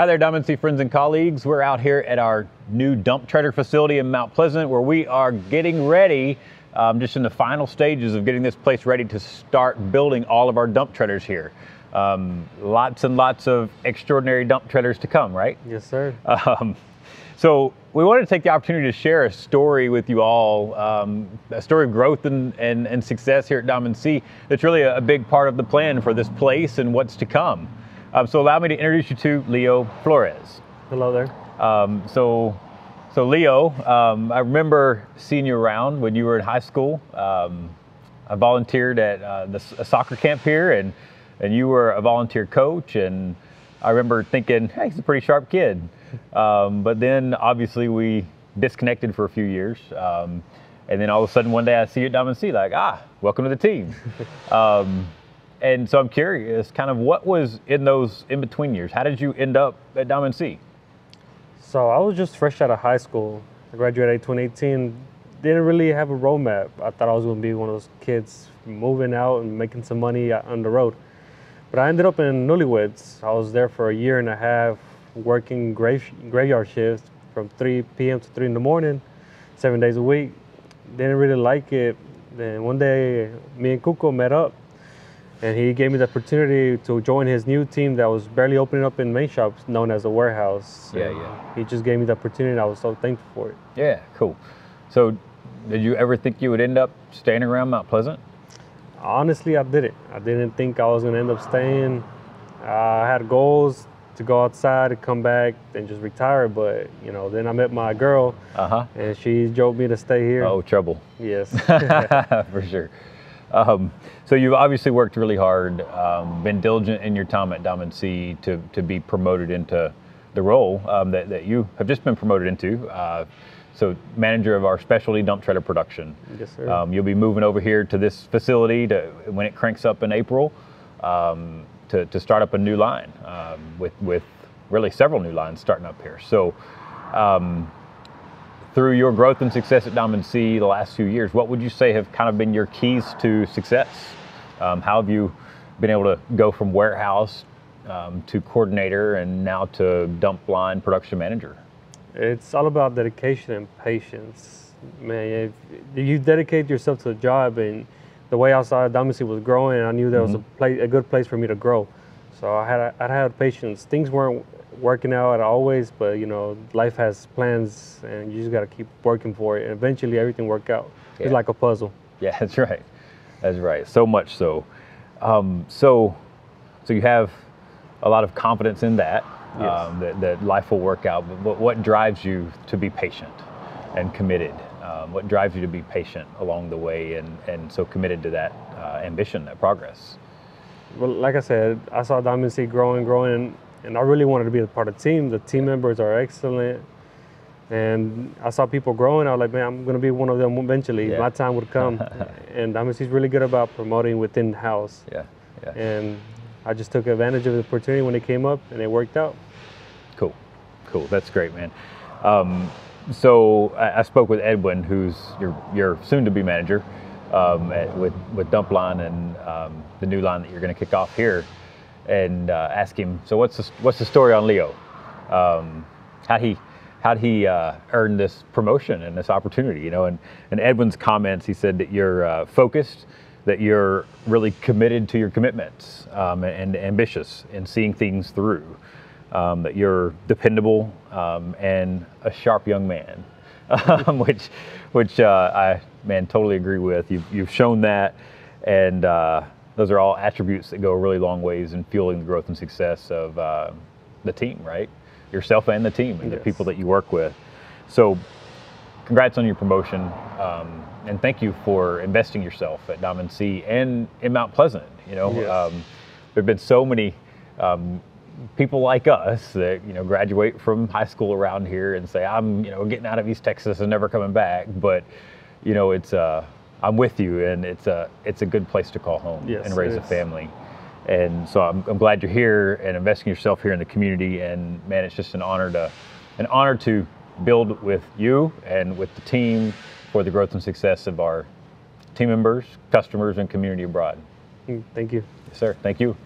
Hi there, Diamond C friends and colleagues. We're out here at our new dump trailer facility in Mount Pleasant where we are getting ready, um, just in the final stages of getting this place ready to start building all of our dump trailers here. Um, lots and lots of extraordinary dump trailers to come, right? Yes, sir. Um, so we wanted to take the opportunity to share a story with you all, um, a story of growth and, and, and, success here at Diamond C. That's really a, a, big part of the plan for this place and what's to come. Um, so allow me to introduce you to Leo Flores. Hello there. Um, so, so Leo, um, I remember seeing you around when you were in high school. Um, I volunteered at uh, the, a soccer camp here, and and you were a volunteer coach. And I remember thinking, hey, he's a pretty sharp kid. Um, but then obviously we disconnected for a few years. Um, and then all of a sudden one day I see you at Diamond C, like, ah, welcome to the team. and so I'm curious, kind of what was in those in between years? How did you end up at Diamond C? So I was just fresh out of high school. I graduated in 2018. Didn't really have a roadmap. I thought I was going to be one of those kids moving out and making some money on the road. But I ended up in Newlyweds. I was there for a year and a half, working grave, graveyard shifts from 3 p.m. to 3 in the morning, seven days a week. Didn't really like it. Then one day, me and Cuco met up, and he gave me the opportunity to join his new team that was barely opening up in main shops, known as the warehouse. Yeah, yeah. He just gave me the opportunity. I was so thankful for it. Yeah, cool. So, did you ever think you would end up staying around Mount Pleasant? honestly, I didn't. I didn't think I was gonna end up staying. I had goals to go outside and come back and just retire, but you know, then I met my girl, uh-huh. and she drove me to stay here. Oh, trouble. Yes, for sure. Um, so you've obviously worked really hard, um, been diligent in your time at Diamond C to to be promoted into the role um, that, that you have just been promoted into. Uh, so manager of our specialty dump trailer production. Yes, sir. Um, you'll be moving over here to this facility to when it cranks up in April um, to, to start up a new line um, with with really several new lines starting up here. So um, through your growth and success at Diamond C the last few years, what would you say have kind of been your keys to success? Um, how have you been able to go from warehouse um, to coordinator and now to dump line production manager? It's all about dedication and patience. Man, if you dedicate yourself to the job and the way outside Diamond C was growing, I knew there was mm-hmm. a, place, a good place for me to grow. So I had I had patience. Things weren't working out always, but you know, life has plans, and you just got to keep working for it. And eventually, everything work out. Yeah. It's like a puzzle. Yeah, that's right. That's right. So much so. Um, so, so you have a lot of confidence in that yes. um, that, that, life will work out. But what drives you to be patient and committed? Um, what drives you to be patient along the way and, and so committed to that uh, ambition, that progress? Well, like I said, I saw Diamond C growing, growing, and, and I really wanted to be a part of the team. The team members are excellent. And I saw people growing. I was like, man, I'm going to be one of them eventually. Yeah. My time would come. and Diamond C's really good about promoting within the house. Yeah. yeah. And I just took advantage of the opportunity when it came up, and it worked out. Cool, cool. That's great, man. Um, so I, I, spoke with Edwin, who's your your soon-to-be manager um, at, with with Dump Line and um, the new line that you're going to kick off here, and uh, ask him. So what's the, what's the story on Leo? Um, how he how did he uh, earn this promotion and this opportunity? You know, and and Edwin's comments, he said that you're uh, focused that you're really committed to your commitments um, and, ambitious in seeing things through, um, that you're dependable um, and a sharp young man, um, which, which uh, I, man, totally agree with. You've, you've shown that, and uh, those are all attributes that go a really long ways in fueling the growth and success of uh, the team, right? Yourself and the team and yes. the people that you work with. So, congrats on your promotion. Um, and thank you for investing yourself at Diamond C and in Mount Pleasant. You know, yes. um, there have been so many um, people like us that you know graduate from high school around here and say, "I'm you know getting out of East Texas and never coming back," but you know it's uh, I'm with you, and it's a it's a good place to call home yes, and raise a family. And so I'm, I'm glad you're here and investing yourself here in the community. And man, it's just an honor to an honor to build with you and with the team for the growth and success of our team members, customers, and community abroad. Mm, thank you. Yes, sir. Thank you.